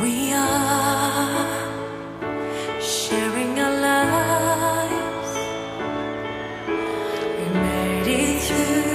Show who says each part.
Speaker 1: we are sharing our lives. We made it through.